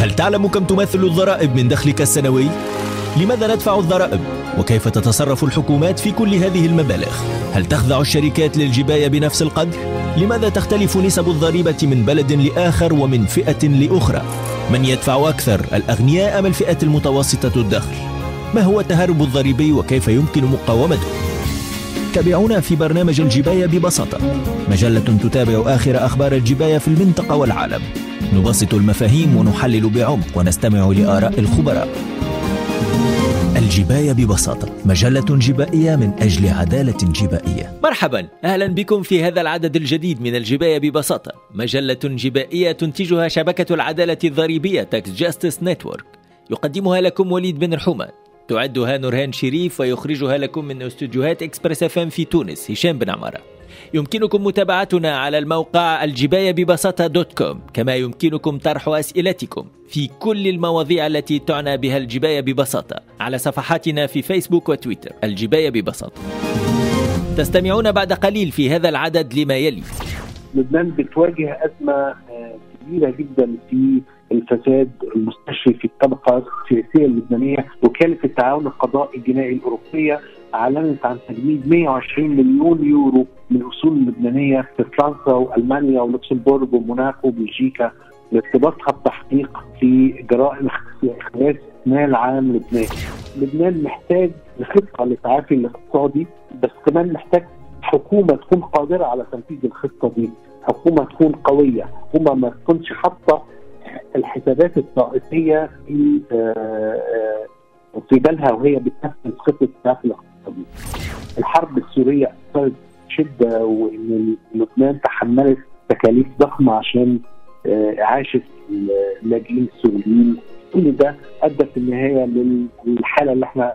هل تعلم كم تمثل الضرائب من دخلك السنوي؟ لماذا ندفع الضرائب؟ وكيف تتصرف الحكومات في كل هذه المبالغ؟ هل تخضع الشركات للجباية بنفس القدر؟ لماذا تختلف نسب الضريبة من بلد لآخر ومن فئة لأخرى؟ من يدفع أكثر الأغنياء أم الفئة المتوسطة الدخل؟ ما هو التهرب الضريبي وكيف يمكن مقاومته؟ تابعونا في برنامج الجباية ببساطة مجلة تتابع آخر أخبار الجباية في المنطقة والعالم نبسط المفاهيم ونحلل بعمق ونستمع لآراء الخبراء. الجباية ببساطة مجلة جبائية من أجل عدالة جبائية. مرحبا أهلا بكم في هذا العدد الجديد من الجباية ببساطة مجلة جبائية تنتجها شبكة العدالة الضريبية Tax Justice Network يقدمها لكم وليد بن رحومة. تعدها نورهان شريف ويخرجها لكم من استوديوهات اكسبرس اف ام في تونس هشام بن عمارة. يمكنكم متابعتنا على الموقع الجباية ببساطة dot com كما يمكنكم طرح أسئلتكم في كل المواضيع التي تعنى بها الجباية ببساطة على صفحاتنا في فيسبوك وتويتر الجباية ببساطة تستمعون بعد قليل في هذا العدد لما يلي. لبنان بتواجه أزمة آه، كبيرة جدا في الفساد المستشري في الطبقة السياسية اللبنانية وكالة التعاون القضائي الجنائي الأوروبية أعلنت عن تجميد 120 مليون يورو من أصول لبنانية في فرنسا وألمانيا ولوكسمبورغ وموناكو وبلجيكا لارتباطها بتحقيق في جرائم اختلاس مال عام لبنان. لبنان محتاج لخطة للتعافي الاقتصادي بس كمان محتاج حكومة تكون قادرة على تنفيذ الخطة دي حكومة تكون قوية حكومة ما تكونش حاطة الحسابات الطائفية في آه، آه، في بالها وهي بتنفذ خطة التعافي الاقتصادي. الحرب السورية أثرت شدة وإن لبنان تحملت تكاليف ضخمة عشان آه، إعاشة اللاجئين السوريين. كل ده أدى في النهاية للحالة اللي إحنا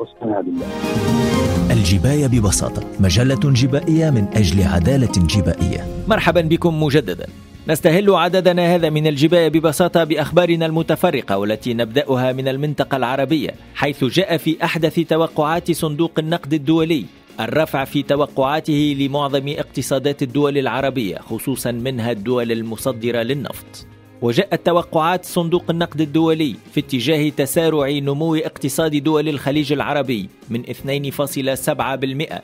وصلنا بالله الجباية ببساطة مجلة جبائية من أجل عدالة جبائية. مرحبا بكم مجددا. نستهل عددنا هذا من الجباية ببساطة بأخبارنا المتفرقة والتي نبدأها من المنطقة العربية حيث جاء في أحدث توقعات صندوق النقد الدولي الرفع في توقعاته لمعظم اقتصادات الدول العربية خصوصا منها الدول المصدرة للنفط. وجاءت توقعات صندوق النقد الدولي في اتجاه تسارع نمو اقتصاد دول الخليج العربي من 2.7%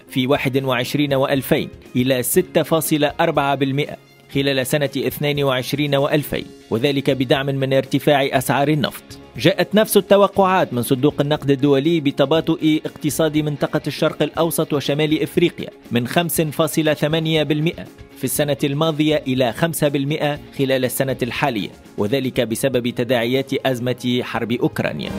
في 21 و2000 إلى 6.4% خلال سنة 22 و2000 وذلك بدعم من ارتفاع أسعار النفط. جاءت نفس التوقعات من صندوق النقد الدولي بتباطؤ اقتصاد منطقة الشرق الأوسط وشمال إفريقيا من 5.8% في السنة الماضية إلى 5% خلال السنة الحالية وذلك بسبب تداعيات أزمة حرب أوكرانيا.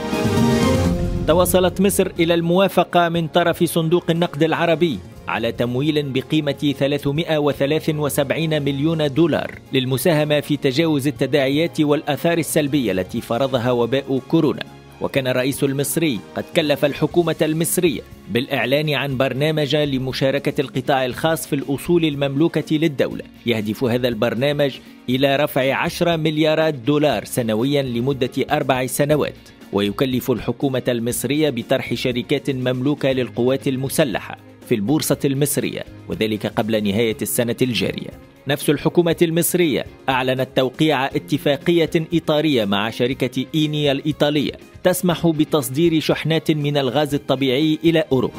توصلت مصر إلى الموافقة من طرف صندوق النقد العربي على تمويل بقيمة 373 مليون دولار للمساهمة في تجاوز التداعيات والآثار السلبية التي فرضها وباء كورونا. وكان الرئيس المصري قد كلف الحكومة المصرية بالإعلان عن برنامج لمشاركة القطاع الخاص في الأصول المملوكة للدولة. يهدف هذا البرنامج إلى رفع 10 مليارات دولار سنويا لمدة أربع سنوات. ويكلف الحكومة المصرية بطرح شركات مملوكة للقوات المسلحة. في البورصة المصرية وذلك قبل نهاية السنة الجارية. نفس الحكومة المصرية أعلنت توقيع اتفاقية إطارية مع شركة إينيا الإيطالية تسمح بتصدير شحنات من الغاز الطبيعي إلى أوروبا.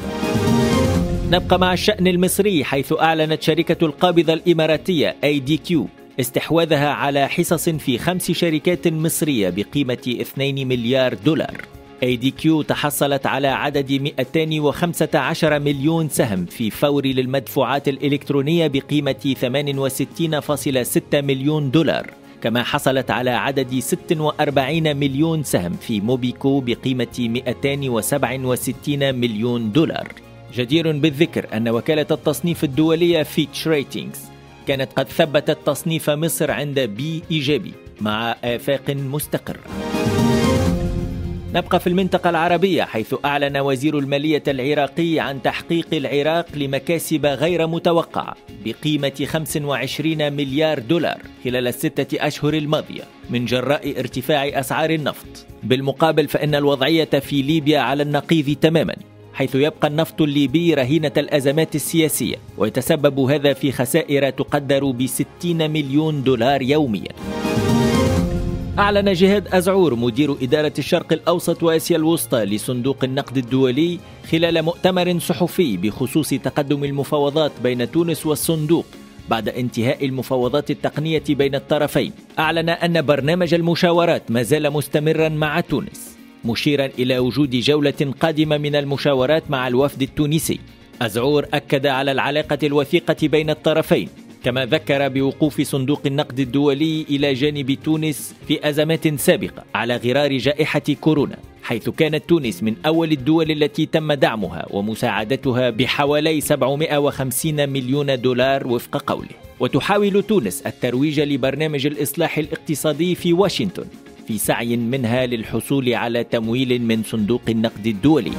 نبقى مع الشأن المصري حيث أعلنت شركة القابضة الإماراتية ADQ استحواذها على حصص في خمس شركات مصرية بقيمة 2 مليار دولار ADQ تحصلت على عدد 215 مليون سهم في فوري للمدفوعات الإلكترونية بقيمة 68.6 مليون دولار كما حصلت على عدد 46 مليون سهم في موبكو بقيمة 267 مليون دولار. جدير بالذكر أن وكالة التصنيف الدولية Fitch Ratings كانت قد ثبتت تصنيف مصر عند بي إيجابي مع آفاق مستقرة. نبقى في المنطقة العربية حيث أعلن وزير المالية العراقي عن تحقيق العراق لمكاسب غير متوقعة بقيمة 25 مليار دولار خلال الستة أشهر الماضية من جراء ارتفاع أسعار النفط. بالمقابل فإن الوضعية في ليبيا على النقيض تماما حيث يبقى النفط الليبي رهينة الأزمات السياسية ويتسبب هذا في خسائر تقدر ب 60 مليون دولار يوميا. أعلن جهاد أزعور مدير إدارة الشرق الأوسط وآسيا الوسطى لصندوق النقد الدولي خلال مؤتمر صحفي بخصوص تقدم المفاوضات بين تونس والصندوق بعد انتهاء المفاوضات التقنية بين الطرفين. أعلن أن برنامج المشاورات ما زال مستمرا مع تونس مشيرا إلى وجود جولة قادمة من المشاورات مع الوفد التونسي. أزعور أكد على العلاقة الوثيقة بين الطرفين كما ذكر بوقوف صندوق النقد الدولي إلى جانب تونس في أزمات سابقة على غرار جائحة كورونا حيث كانت تونس من أول الدول التي تم دعمها ومساعدتها بحوالي 750 مليون دولار وفق قوله. وتحاول تونس الترويج لبرنامج الإصلاح الاقتصادي في واشنطن في سعي منها للحصول على تمويل من صندوق النقد الدولي.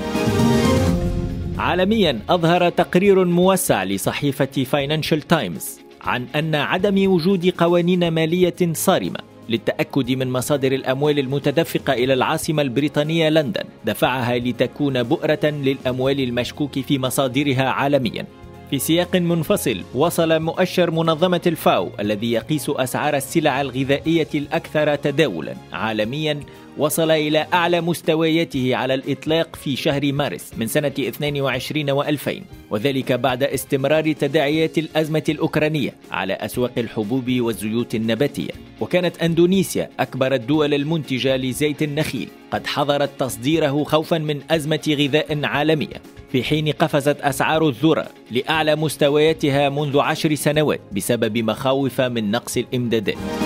عالميا أظهر تقرير موسع لصحيفة Financial Times عن أن عدم وجود قوانين مالية صارمة للتأكد من مصادر الأموال المتدفقة إلى العاصمة البريطانية لندن دفعها لتكون بؤرة للأموال المشكوك في مصادرها عالميا. في سياق منفصل وصل مؤشر منظمة الفاو الذي يقيس أسعار السلع الغذائية الأكثر تداولا عالميا وصل إلى أعلى مستوياته على الإطلاق في شهر مارس من سنة 22 و2000 وذلك بعد استمرار تداعيات الأزمة الأوكرانية على أسواق الحبوب والزيوت النباتية. وكانت أندونيسيا أكبر الدول المنتجة لزيت النخيل. قد حظرت تصديره خوفا من أزمة غذاء عالمية. في حين قفزت أسعار الذرة لأعلى مستوياتها منذ عشر سنوات بسبب مخاوف من نقص الإمدادات.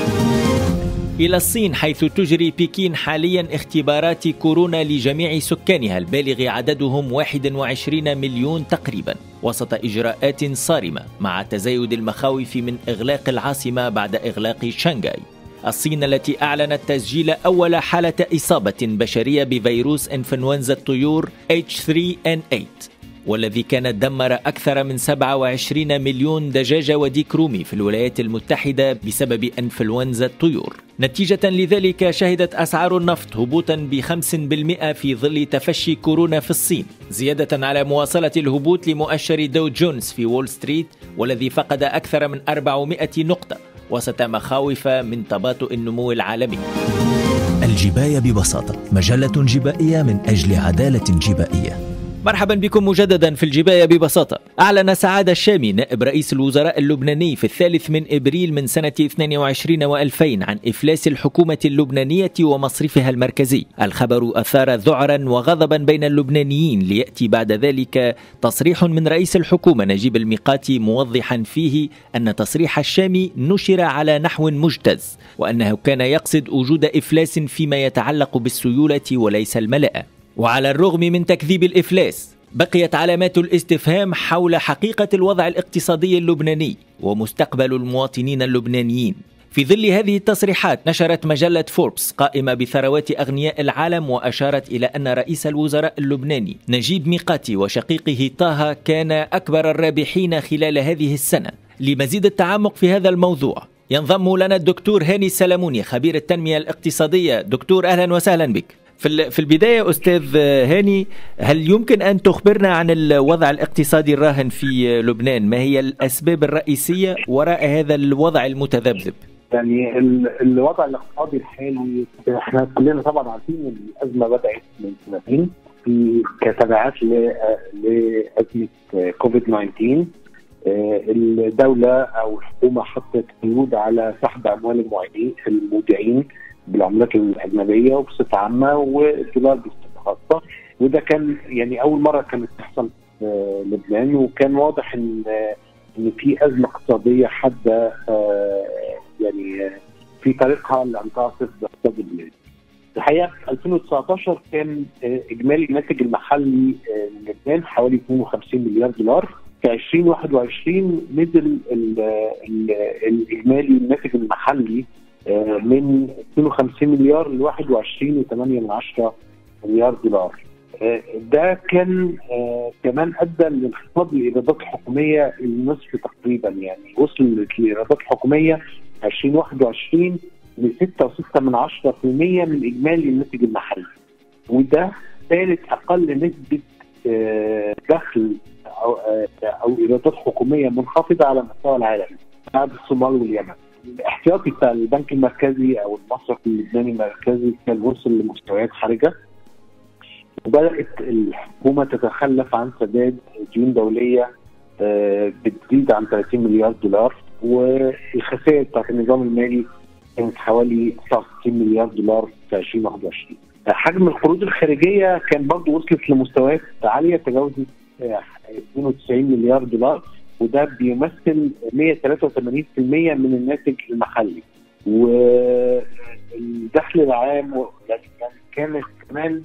إلى الصين حيث تجري بكين حاليا اختبارات كورونا لجميع سكانها البالغ عددهم 21 مليون تقريبا وسط إجراءات صارمة مع تزايد المخاوف من إغلاق العاصمة بعد إغلاق شنغاي الصين التي أعلنت تسجيل أول حالة إصابة بشرية بفيروس إنفلونزا الطيور H3N8 والذي كان دمر أكثر من 27 مليون دجاجة وديك رومي في الولايات المتحدة بسبب أنفلونزا الطيور. نتيجة لذلك شهدت أسعار النفط هبوطا بخمس بالمئة في ظل تفشي كورونا في الصين زيادة على مواصلة الهبوط لمؤشر دو جونز في وول ستريت والذي فقد أكثر من 400 نقطة وسط مخاوف من تباطؤ النمو العالمي. الجباية ببساطة مجلة جبائية من أجل عدالة جبائية. مرحبا بكم مجددا في الجباية ببساطة. أعلن سعاد الشامي نائب رئيس الوزراء اللبناني في الثالث من إبريل من سنة 22 و2000 عن إفلاس الحكومة اللبنانية ومصرفها المركزي. الخبر أثار ذعرا وغضبا بين اللبنانيين ليأتي بعد ذلك تصريح من رئيس الحكومة نجيب الميقاتي موضحا فيه أن تصريح الشامي نشر على نحو مجتز وأنه كان يقصد وجود إفلاس فيما يتعلق بالسيولة وليس الملاءة وعلى الرغم من تكذيب الإفلاس بقيت علامات الاستفهام حول حقيقة الوضع الاقتصادي اللبناني ومستقبل المواطنين اللبنانيين. في ظل هذه التصريحات نشرت مجلة فوربس قائمة بثروات أغنياء العالم وأشارت إلى أن رئيس الوزراء اللبناني نجيب ميقاتي وشقيقه طه كان أكبر الرابحين خلال هذه السنة. لمزيد التعمق في هذا الموضوع ينضم لنا الدكتور هاني السلموني خبير التنمية الاقتصادية. دكتور أهلا وسهلا بك. في في البداية أستاذ هاني هل يمكن أن تخبرنا عن الوضع الاقتصادي الراهن في لبنان؟ ما هي الأسباب الرئيسية وراء هذا الوضع المتذبذب؟ يعني الوضع الاقتصادي الحالي إحنا كلنا طبعا عارفين إن الأزمة بدأت من سنتين في كتبعات لأزمة كوفيد 19 الدولة أو الحكومة حطت قيود على سحب أموال المودعين بالعملات الأجنبية وبصفة عامة والدولار بصفه خاصه وده كان يعني أول مرة كانت تحصل في لبنان وكان واضح إن إن في أزمة اقتصادية حادة يعني في طريقها لأن تصف باقتصاد البلاد. الحقيقة 2019 كان إجمالي الناتج المحلي للبنان حوالي 52 مليار دولار في 2021 نزل الاجمالي الناتج المحلي من 52 مليار ل 21.8 مليار دولار. ده كان كمان أدى لانخفاض الإيرادات الحكومية النصف تقريبا يعني وصل الايرادات الحكوميه 2021 ل 6.6 من 10% من إجمالي الناتج المحلي. وده ثالث أقل نسبة دخل أو إيرادات حكومية منخفضة على مستوى العالم بعد الصومال واليمن. الاحتياطي بتاع البنك المركزي أو المصرف اللبناني المركزي كان وصل لمستويات حرجة. وبدأت الحكومة تتخلف عن سداد ديون دولية آه، بتزيد عن 30 مليار دولار. والخسائر بتاعت النظام المالي كانت حوالي 69 مليار دولار في 2021 حجم القروض الخارجية كان برضه وصلت لمستويات عالية تجاوزت 92 مليار دولار. وده بيمثل 183% من الناتج المحلي والدخل العام يعني كانت كمان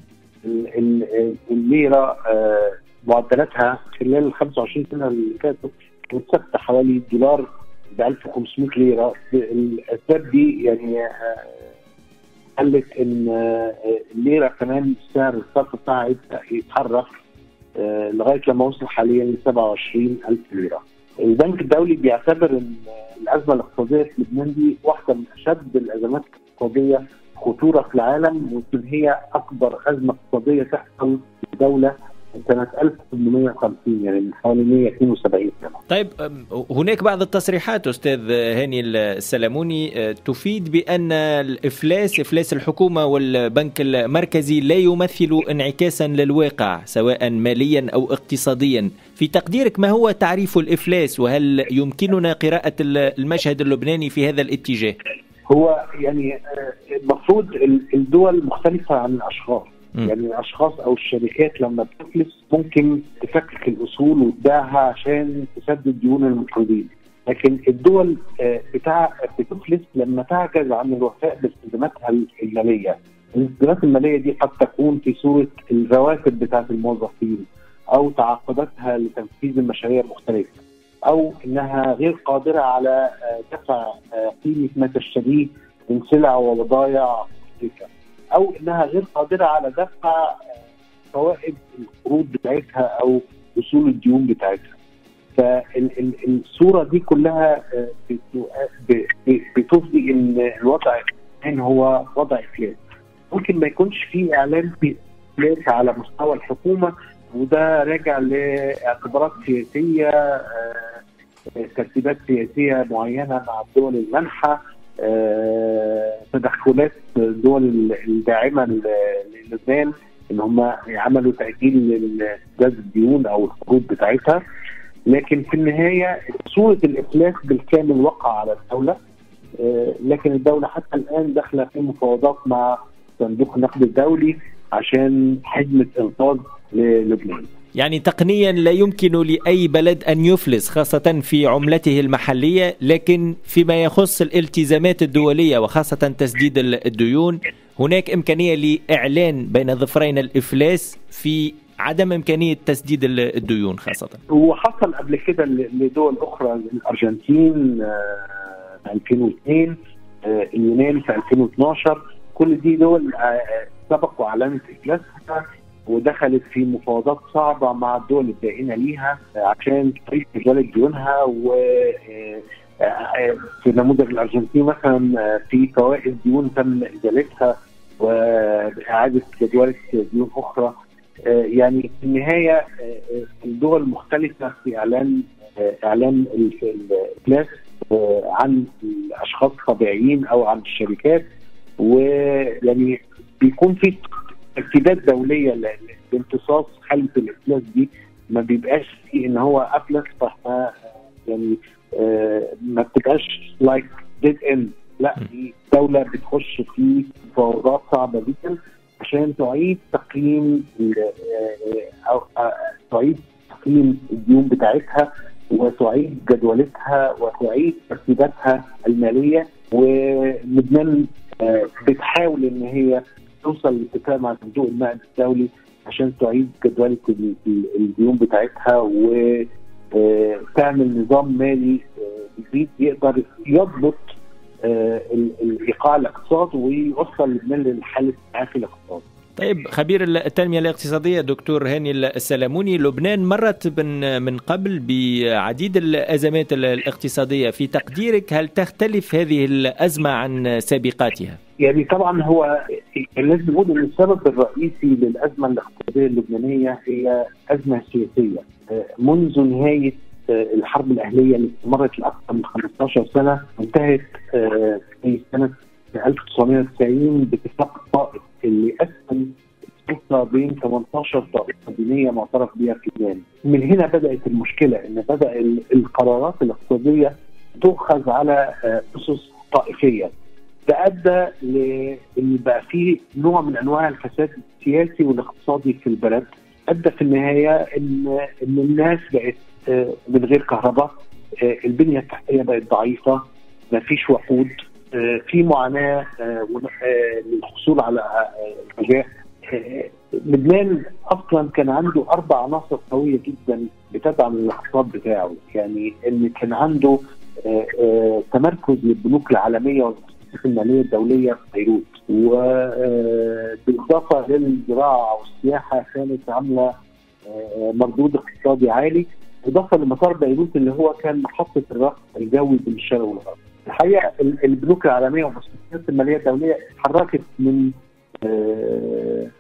الليره آه، معدلاتها خلال ال 25 سنة اللي فاتوا كانت ثابته حوالي دولار ب 1500 ليرة. الأسباب دي يعني خلت آه، إن آه، الليره كمان سعر الصرف بتاعها يتحرك. لغاية لما وصل حاليا ل 27000 ليرة. البنك الدولي بيعتبر إن الأزمة الاقتصادية في لبنان دي واحدة من أشد الأزمات الاقتصادية خطورة في العالم ويمكن هي أكبر أزمة اقتصادية تحصل في دولة سنة 1850 يعني من حوالي 172 سنة. طيب هناك بعض التصريحات أستاذ هاني السلموني أه، تفيد بأن الإفلاس إفلاس الحكومة والبنك المركزي لا يمثل انعكاسا للواقع سواء ماليا أو اقتصاديا. في تقديرك ما هو تعريف الإفلاس؟ وهل يمكننا قراءة المشهد اللبناني في هذا الاتجاه؟ هو يعني أه، المفروض الدول مختلفة عن الأشخاص. يعني الأشخاص أو الشركات لما بتفلس ممكن تفكك الأصول وتبيعها عشان تسدد ديون المقرضين لكن الدول آه، بتاع بتفلس لما تعجز عن الوفاء بالتزاماتها المالية. الالتزامات المالية دي قد تكون في صورة الرواتب بتاعت الموظفين أو تعاقداتها لتنفيذ المشاريع المختلفة أو إنها غير قادرة على آه، دفع آه، قيمة ما تشتريه من سلع وبضائع أو إنها غير قادرة على دفع آه، فوائد القروض بتاعتها أو اصول الديون بتاعتها. فالصوره دي كلها آه، بتفضي إن الوضع ان هو وضع افلاس. ممكن ما يكونش في إعلان افلاس على مستوى الحكومة وده راجع لإعتبارات سياسية آه، ترتيبات سياسية معينة مع الدول المنحه تدخلات الدول الداعمة للبنان ان هم عملوا تأجيل لجذب الديون أو القروض بتاعتها لكن في النهاية صورة الإفلاس بالكامل وقع على الدولة آه، لكن الدولة حتى الآن داخلة في مفاوضات مع صندوق النقد الدولي عشان حزمه انقاذ للبنان. يعني تقنيا لا يمكن لأي بلد أن يفلس خاصة في عملته المحلية لكن فيما يخص الالتزامات الدولية وخاصة تسديد الديون هناك إمكانية لإعلان بين ظفرين الإفلاس في عدم إمكانية تسديد الديون خاصة. هو حصل قبل كده لدول أخرى الأرجنتين في 2002 اليونان في 2012 كل دي دول آه، سبقوا علامة إفلاسها. ودخلت في مفاوضات صعبة مع الدول الدائنه ليها عشان تعيش تجاره ديونها و في نموذج الأرجنتين مثلا في فوائد ديون تم إزالتها وإعادة جدوله ديون أخرى. يعني في النهاية الدول مختلفة في إعلان إعلان الافلاس عن الأشخاص الطبيعيين أو عن الشركات. ويعني بيكون في ترتيبات دولية لامتصاص حالة الإفلاس دي ما بيبقاش في إن هو افلس فاحنا يعني آه ما بتبقاش like dead end لا دي دولة بتخش في مفاوضات صعبة جدا عشان تعيد تقييم آه، أو آه، تعيد تقييم الديون بتاعتها وتعيد جدولتها وتعيد ترتيباتها المالية. ولبنان بتحاول إن هي توصل لاتفاق مع صندوق النقد الدولي عشان تعيد جدولة الديون بتاعتها وتعمل آه، نظام مالي آه، جديد يقدر يضبط آه، الايقاع الاقتصاد ويوصل للحل التعافي الاقتصادي. طيب خبير التنمية الاقتصادية دكتور هاني السلموني لبنان مرت من من قبل بعديد الأزمات الاقتصادية في تقديرك هل تختلف هذه الأزمة عن سابقاتها؟ يعني طبعا هو لازم نقول إن السبب الرئيسي للأزمة الاقتصادية اللبنانية هي أزمة سياسية منذ نهاية الحرب الأهلية اللي استمرت لأكثر من 15 سنة انتهت في سنة 1990 باتفاق الطائف اللي قسم السلطه بين 18 طائفة دينية معترف بها في لبنان. من هنا بدأت المشكلة إن بدأ القرارات الاقتصادية تؤخذ على أسس طائفية. ده أدى لأن بقى في نوع من أنواع الفساد السياسي والاقتصادي في البلد أدى في النهاية إن إن الناس بقت من غير كهرباء البنية التحتية بقت ضعيفة ما فيش وقود في معاناة للحصول على الغذاء. لبنان أصلا كان عنده أربع عناصر قوية جدا بتدعم الاقتصاد بتاعه. يعني إن كان عنده تمركز للبنوك العالمية والمؤسسات المالية الدولية في بيروت. وبالاضافه للزراعة والسياحة كانت عاملة مردود اقتصادي عالي. إضافة لمطار بيروت اللي هو كان محطة الرفع الجوي بين الشرق والغرب. الحقيقة البنوك العالمية والمؤسسات المالية الدولية اتحركت من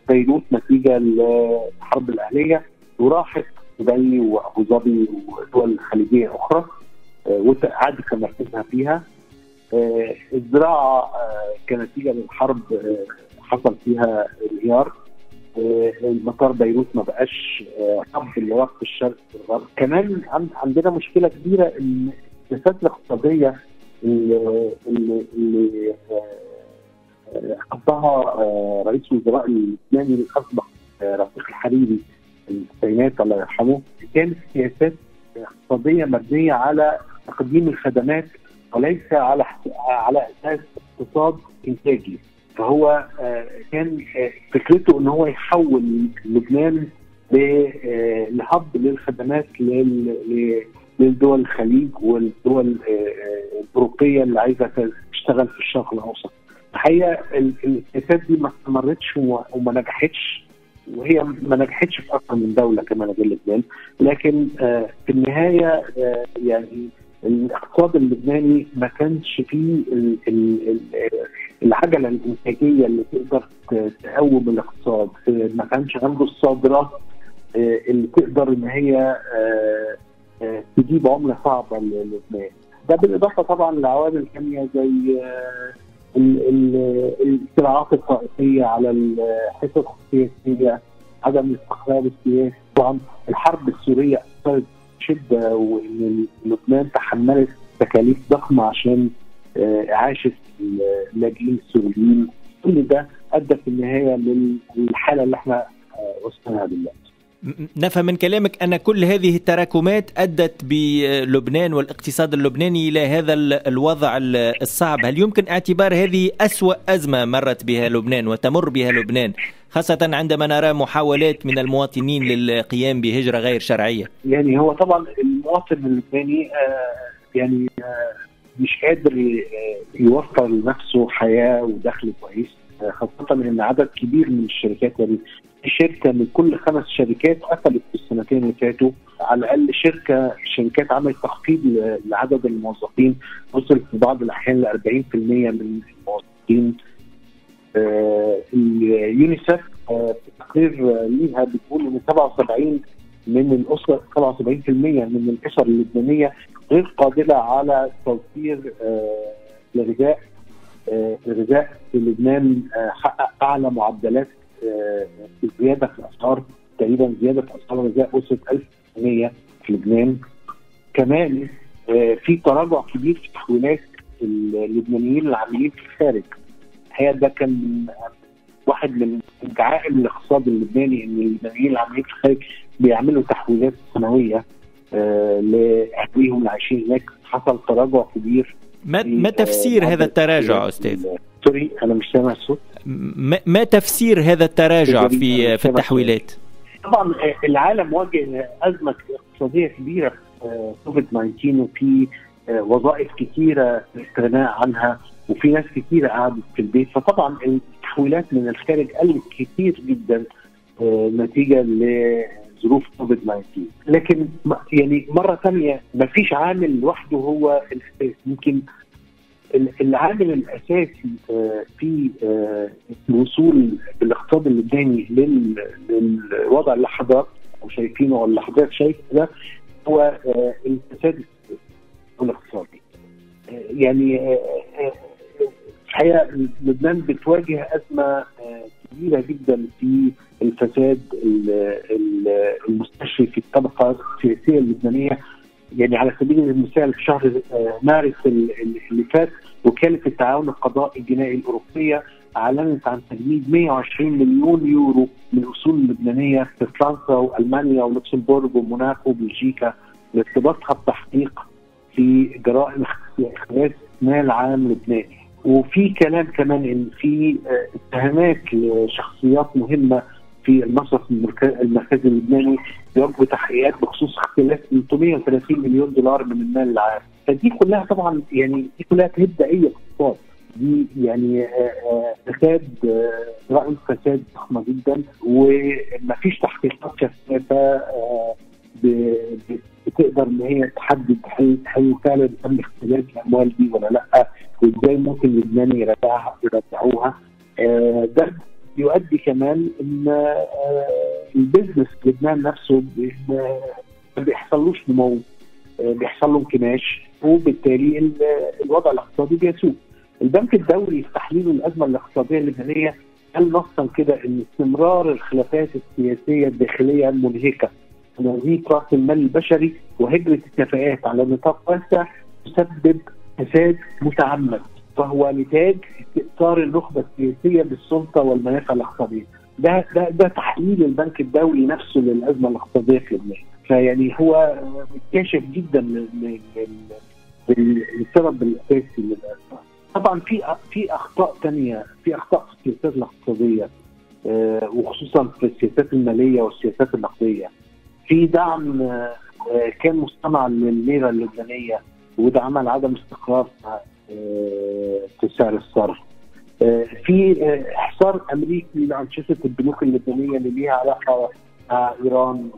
بيروت نتيجة للحرب الأهلية وراحت دبي وأبو ظبي ودول خليجية أخرى وعادت تمركزها فيها. الزراعة كنتيجه للحرب حصل فيها انهيار. المطار بيروت ما بقاش حب لربط الشرق والغرب. كمان عندنا مشكلة كبيرة إن السياسات الاقتصادية اللي, اللي, اللي حطها رئيس الوزراء اللبناني الاسبق رفيق الحريري التسعينات الله يرحمه. كانت سياسات اقتصادية مبنية على تقديم الخدمات وليس على على أساس اقتصاد إنتاجي. فهو كان فكرته إن هو يحول لبنان لهب للخدمات للدول الخليج والدول الاوروبيه اللي عايزة تشتغل في الشرق الأوسط. الحقيقة السياسات دي ما استمرتش وما نجحتش وهي ما نجحتش في أكثر من دولة كما غير لبنان. لكن في النهاية يعني الاقتصاد اللبناني ما كانش فيه العجلة الإنتاجية اللي تقدر تقوم الاقتصاد. ما كانش عنده الصادرات اللي تقدر إن هي تجيب عملة صعبة للبنان ده بالإضافة طبعا لعوامل ثانية زي الصراعات الطائفيه على الحصص السياسيه عدم الاستقرار السياسي طبعا الحرب السورية أثرت شدة وإن لبنان تحملت تكاليف ضخمة عشان اعاشه اللاجئين السوريين. كل ده أدى في النهاية للحالة اللي إحنا وصلنا دلوقتي. نفهم من كلامك أن كل هذه التراكمات أدت بلبنان والاقتصاد اللبناني إلى هذا الوضع الصعب. هل يمكن اعتبار هذه أسوأ أزمة مرت بها لبنان وتمر بها لبنان خاصة عندما نرى محاولات من المواطنين للقيام بهجرة غير شرعية؟ يعني هو طبعا المواطن اللبناني آه يعني آه مش قادر يوفر لنفسه حياة ودخل كويس خاصة إن عدد كبير من الشركات يعني شركة من كل خمس شركات قفلت في السنتين اللي فاتوا. على الأقل شركة شركات عملت تخفيض لعدد الموظفين. وصلت في بعض الأحيان ل 40% من الموظفين. آه اليونيسف آه في تقرير ليها بتقول إن 77 من الاسر 77% من الأسر اللبنانية غير قادرة على توفير آه الغذاء الغذاء في لبنان حقق أعلى معدلات زيادة في الأسعار تقريبا زيادة في أسعار الغذاء وصلت 1000% في لبنان. كمان في تراجع كبير في تحويلات اللبنانيين العاملين في الخارج. الحقيقة ده كان واحد من دعائم الاقتصاد اللبناني إن اللبنانيين العاملين في الخارج بيعملوا تحويلات سنوية لأهليهم اللي عايشين هناك. حصل تراجع كبير ما ما تفسير هذا التراجع أستاذ؟ سوري أنا مش سامع الصوت. ما, تفسير هذا التراجع في في التحويلات؟ طبعا العالم واجه أزمة اقتصادية كبيرة في كوفيد 19 وفي وظائف كثيرة الاستغناء عنها وفي ناس كثيرة قعدت في البيت فطبعا التحويلات من الخارج قلت كثير جدا نتيجة لظروف كوفيد 19 لكن يعني مرة ثانية ما فيش عامل لوحده هو يمكن العامل الأساسي في الوصول بالاقتصاد اللبناني للوضع اللي حضرتك شايفينه واللي حضرتك شايف ده هو الفساد الاقتصادي. يعني الحقيقة لبنان بتواجه أزمة كبيرة جدا في الفساد المستشري في الطبقة السياسية اللبنانية. يعني على سبيل المثال في شهر مارس اللي فات وكاله التعاون القضائي الجنائي الأوروبية أعلنت عن تجميد 120 مليون يورو من الاصول اللبنانية في فرنسا وألمانيا ولوكسمبورغ وموناكو وبلجيكا لارتباطها بتحقيق في جرائم اختلاس مال عام لبناني. وفي كلام كمان إن في اتهامات لشخصيات مهمة في المصرف المركزي اللبناني بيواجهوا تحقيقات بخصوص اختلاف 330 مليون دولار من المال العام. فدي كلها طبعا يعني دي كلها تهد أي اقتصاد. دي يعني فساد رأي فساد ضخمه جدا وما فيش تحقيقات شفافة بتقدر إن هي تحدد هل فعلا تم اختلاس الأموال دي ولا لأ وإزاي ممكن لبنان يرجعها يرجعوها. ده يؤدي كمان إن البزنس في لبنان نفسه ما بيحصلوش نمو بيحصل له انكماش وبالتالي الوضع الاقتصادي بيسوء. البنك الدولي في تحليله الأزمة الاقتصادية اللبنانية قال نصا كده إن استمرار الخلافات السياسية الداخلية المنهكه ونزيف رأس المال البشري وهجرة الكفاءات على نطاق واسع تسبب فساد متعمد وهو نتاج استئثار النخبه السياسية بالسلطة والمنافع الأقتصادية. ده ده ده تحليل البنك الدولي نفسه للأزمة الاقتصادية في لبنان. فيعني هو كاشف جدا للسبب الأساسي للأزمة. طبعا في في أخطاء ثانية في أخطاء في السياسات الاقتصادية وخصوصا في السياسات المالية والسياسات النقدية. في دعم كان مصطنع للليره اللبنانية وده عمل عدم استقرار في سعر الصرف. في حصار أمريكي لانشطه البنوك اللبنانية اللي ليها علاقة مع إيران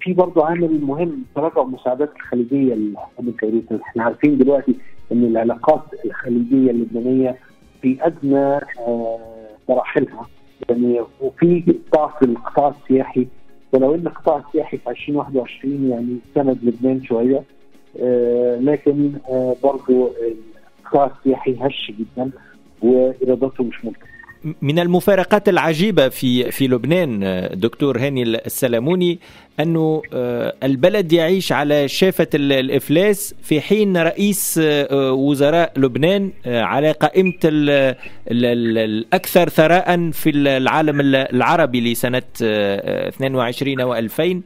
في برضه عامل مهم تراجع المساعدات الخليجية للحكومه الكويتيه، إحنا عارفين دلوقتي إن العلاقات الخليجية اللبنانية في أدنى مراحلها. يعني وفي ضعف القطاع السياحي ولو إن القطاع السياحي في 2021 يعني سند لبنان شوية. آه لكن آه برضه القطاع السياحي هش جدا وايراداته مش منتظمه من المفارقات العجيبة في في لبنان دكتور هاني السلاموني أنه البلد يعيش على شافة الإفلاس في حين رئيس وزراء لبنان على قائمة الأكثر ثراء في العالم العربي لسنة 22 و2000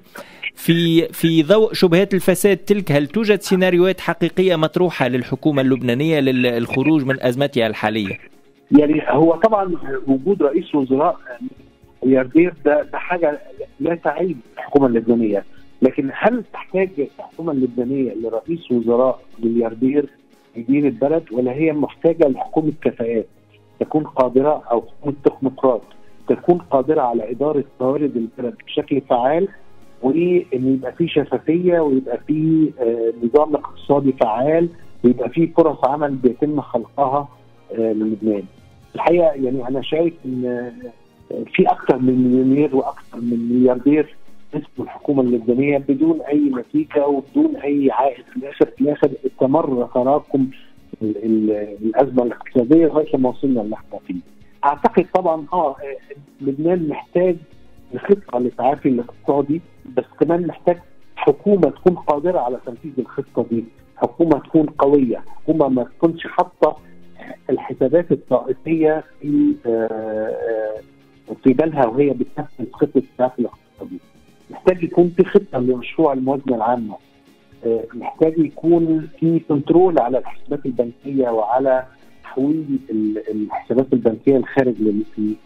في في ضوء شبهات الفساد تلك هل توجد سيناريوهات حقيقية مطروحة للحكومة اللبنانية للخروج من أزمتها الحالية؟ يعني هو طبعا وجود رئيس وزراء ملياردير ده ده حاجة لا تعيب الحكومة اللبنانية لكن هل تحتاج الحكومة اللبنانية لرئيس وزراء ملياردير يدير البلد ولا هي محتاجة لحكومة كفاءات تكون قادرة أو حكومه تكنوقراط تكون قادرة على إدارة موارد البلد بشكل فعال وان يبقى في شفافية ويبقى في نظام اقتصادي فعال ويبقى في فرص عمل بيتم خلقها للبنان. الحقيقة يعني أنا شايف إن في أكثر من مليونير وأكثر من ملياردير مسكوا الحكومة اللبنانية بدون أي نتيجة وبدون أي عائد في الآخر في الآخر استمر تراكم الأزمة الاقتصادية لغاية لما وصلنا اللي إحنا فيه. أعتقد طبعا آه لبنان محتاج خطه للتعافي الاقتصادي بس كمان محتاج حكومة تكون قادرة على تنفيذ الخطة دي، حكومة تكون قوية، حكومة ما تكونش حاطة الحسابات الطائفية في في بالها وهي بتنفذ خطة التعافي الاقتصادي. محتاج يكون في خطة لمشروع الموازنة العامة. محتاج يكون في كنترول على الحسابات البنكية وعلى تحويل الحسابات البنكية الخارج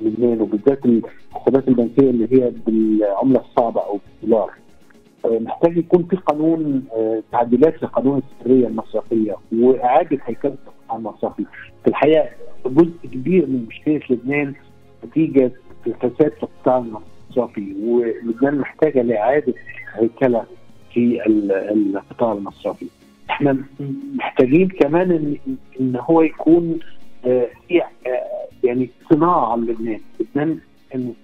لبنان وبالذات الحسابات البنكية اللي هي بالعملة الصعبة أو بالدولار. محتاج يكون في قانون تعديلات لقانون السرية المصرفية وإعادة هيكلة القطاع المصرفي. في الحقيقة جزء كبير من مشكلة لبنان نتيجة الفساد في القطاع المصرفي ولبنان محتاجة لإعادة هيكلة في القطاع المصرفي. إحنا محتاجين كمان ان إن هو يكون في يعني صناعة لبنان، لبنان كانت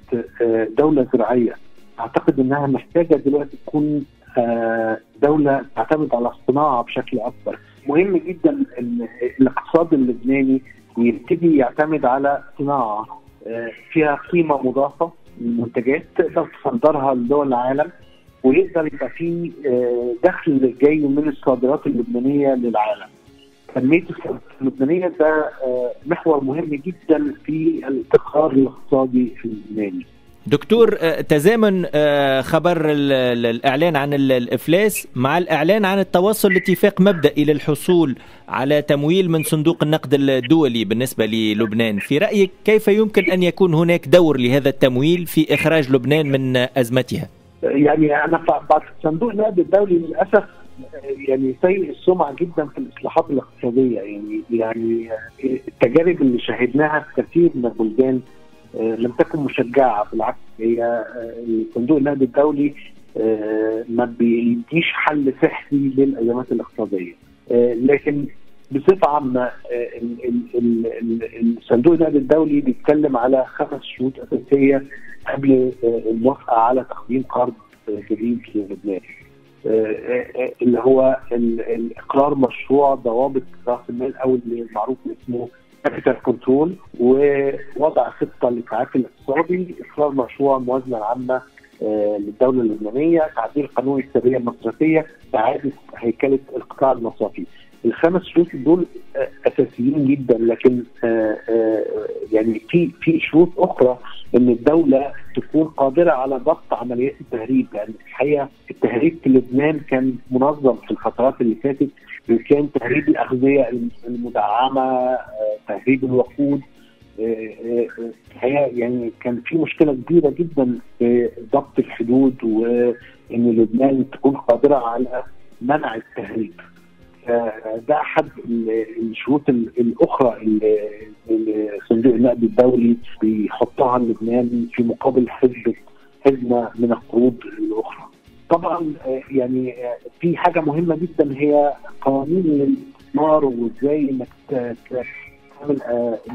دولة زراعية. أعتقد إنها محتاجة دلوقتي تكون آه، دولة تعتمد على الصناعة بشكل أكبر. مهم جدا إن الاقتصاد اللبناني يبتدي يعتمد على صناعة آه، فيها قيمة مضافة منتجات تقدر تصدرها لدول العالم. ويقدر يبقى في آه، دخل جاي من الصادرات اللبنانية للعالم. تنمية الصادرات اللبنانية ده محور مهم جدا في الاستقرار الاقتصادي اللبناني. دكتور آه، تزامن آه، خبر الإعلان عن الإفلاس مع الإعلان عن التوصل لاتفاق مبدئي للحصول على تمويل من صندوق النقد الدولي بالنسبة للبنان، في رأيك كيف يمكن أن يكون هناك دور لهذا التمويل في إخراج لبنان من أزمتها؟ يعني أنا صندوق النقد الدولي للأسف يعني سيء السمعة جدا في الإصلاحات الاقتصادية. يعني يعني التجارب اللي شاهدناها في كثير من البلدان آه، لم تكن مشجعة. بالعكس هي آه، صندوق النقد الدولي آه، ما بيديش حل سحري للأزمات الاقتصادية. لكن بصفة عامة الصندوق النقد الدولي بيتكلم على خمس شروط أساسية قبل الموافقه على تقديم قرض جديد للبنان اللي هو الإقرار مشروع ضوابط رأس المال أو اللي معروف اسمه capital control ووضع خطة للتعافي الاقتصادي اخراج مشروع الموازنه العامه آه، للدولة اللبنانية تعديل قانون السرية المصرفية إعادة هيكلة القطاع المصرفي. الخمس شروط دول آه، أساسيين جدا لكن آه، يعني في في شروط أخرى إن الدولة تكون قادرة على ضبط عمليات التهريب. لأن الحقيقة التهريب في لبنان كان منظم في الفترات اللي فاتت. كان تهريب الأغذية المدعمة تهريب الوقود الحقيقة يعني كان في مشكلة كبيرة جدا في ضبط الحدود وإن لبنان تكون قادرة على منع التهريب. ده أحد الشروط الأخرى اللي صندوق النقد الدولي بيحطها لبنان في مقابل حزب حزمة من القروض الأخرى. طبعا يعني في حاجة مهمة جدا هي قوانين الاستثمار وإزاي إنك تعمل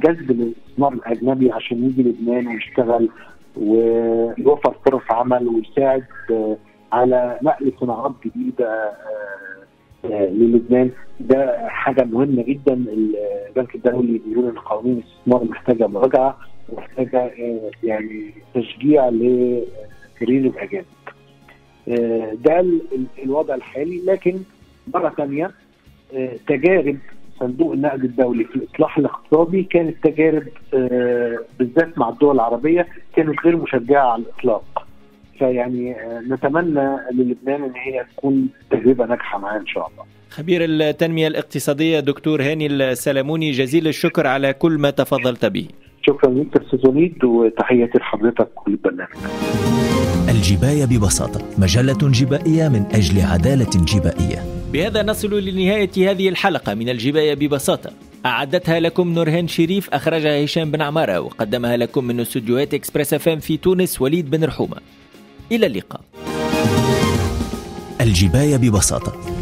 جذب الاستثمار الأجنبي عشان يجي لبنان ويشتغل ويوفر فرص عمل ويساعد على نقل صناعات جديدة للبنان ده حاجة مهمة جدا البنك الدولي بيقول إن قوانين الاستثمار محتاجة مراجعة ومحتاجة آه، يعني تشجيع لكارير الأجانب. آه، ده الوضع الحالي لكن مرة ثانية آه، تجارب صندوق النقد الدولي في الإصلاح الاقتصادي كانت تجارب بالذات مع الدول العربية كانت غير مشجعة على الإطلاق. فيعني آه، نتمنى للبنان إن هي تكون تجربة ناجحة معاه إن شاء الله. خبير التنمية الاقتصادية دكتور هاني السلموني جزيل الشكر على كل ما تفضلت به. شكرا لك أستاذ وليد وتحياتي لحضرتك وللبرنامج. الجباية ببساطة مجلة جبائية من أجل عدالة جبائية بهذا نصل لنهاية هذه الحلقة من الجباية ببساطة أعدتها لكم نورهان شريف أخرجها هشام بن عمارة وقدمها لكم من استديوهات إكسبريس أف في تونس وليد بن رحومة إلى اللقاء. الجباية ببساطة.